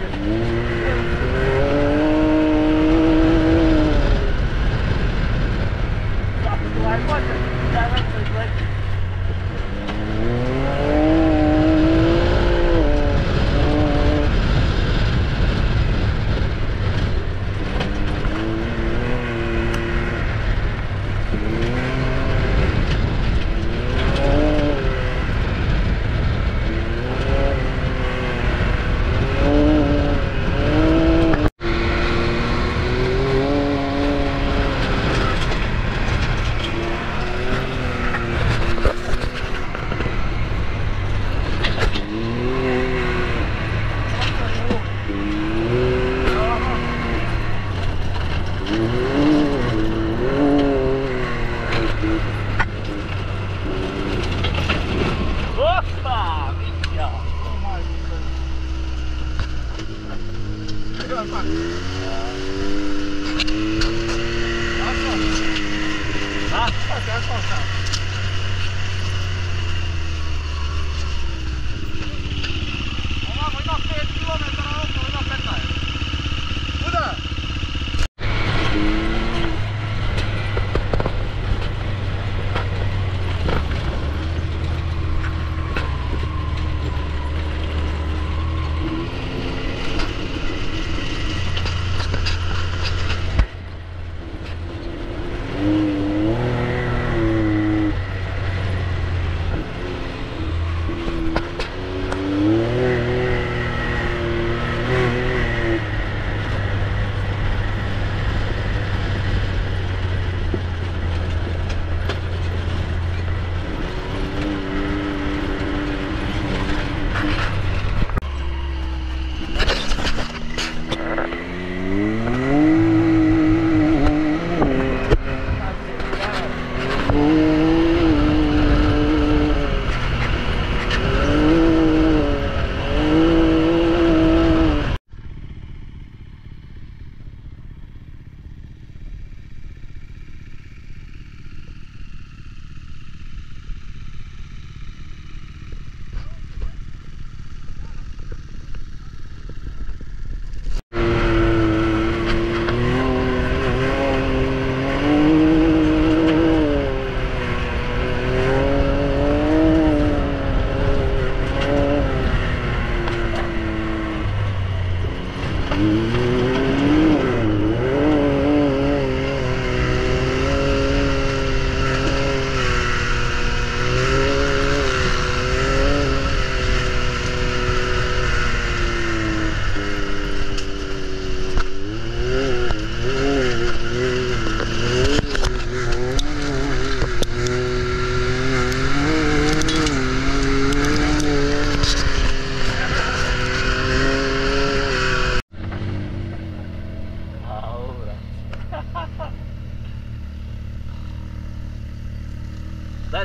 Música Ah, tá, tá, tá.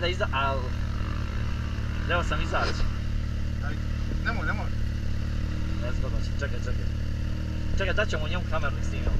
Da iza... Al... Trebao sam izaći. Nemoj, nemoj. Nezgodno će, čekaj, čekaj. Čekaj, daćemo njemu kameru nek snimimo.